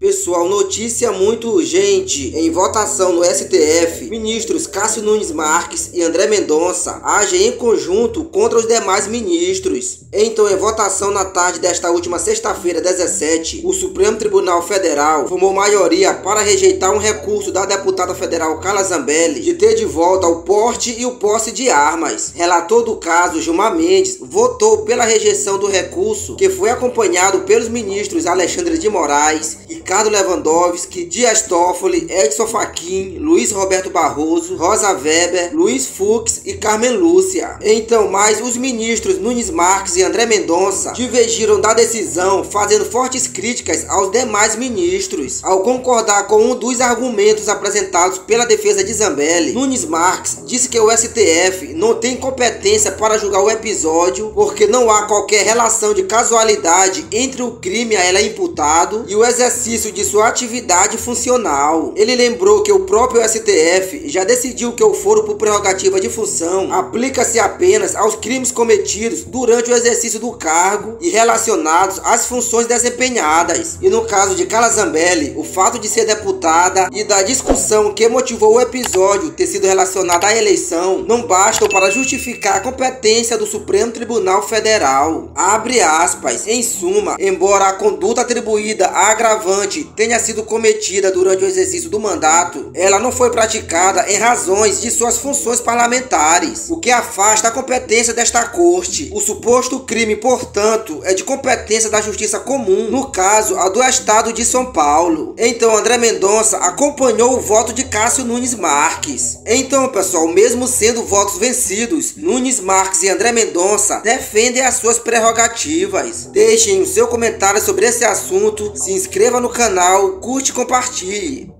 Pessoal, notícia muito urgente. Em votação no STF, ministros Cássio Nunes Marques e André Mendonça agem em conjunto contra os demais ministros. Então, em votação na tarde desta última sexta-feira, 17, o Supremo Tribunal Federal formou maioria para rejeitar um recurso da deputada federal Carla Zambelli de ter de volta o porte e o posse de armas. Relator do caso, Gilmar Mendes, votou pela rejeição do recurso, que foi acompanhado pelos ministros Alexandre de Moraes e Ricardo Lewandowski, Dias Toffoli, Edson Fachin, Luiz Roberto Barroso, Rosa Weber, Luiz Fux e Carmen Lúcia. Então, mais os ministros Nunes Marques e André Mendonça divergiram da decisão, fazendo fortes críticas aos demais ministros. Ao concordar com um dos argumentos apresentados pela defesa de Zambelli, Nunes Marques disse que o STF não tem competência para julgar o episódio porque não há qualquer relação de casualidade entre o crime a ela imputado e o exercício exercício de sua atividade funcional. Ele lembrou que o próprio STF já decidiu que o foro por prerrogativa de função aplica-se apenas aos crimes cometidos durante o exercício do cargo e relacionados às funções desempenhadas. E no caso de Carla Zambelli, o fato de ser deputada e da discussão que motivou o episódio ter sido relacionado à eleição não bastam para justificar a competência do Supremo Tribunal Federal. Abre aspas. Em suma, embora a conduta atribuída a agravante tenha sido cometida durante o exercício do mandato, ela não foi praticada em razões de suas funções parlamentares, o que afasta a competência desta corte. O suposto crime, portanto, é de competência da justiça comum, no caso, a do estado de São Paulo. Então, André Mendonça acompanhou o voto de Cássio Nunes Marques. Então, pessoal, mesmo sendo votos vencidos, Nunes Marques e André Mendonça defendem as suas prerrogativas. Deixem o seu comentário sobre esse assunto, se inscreva no canal, curte e compartilhe.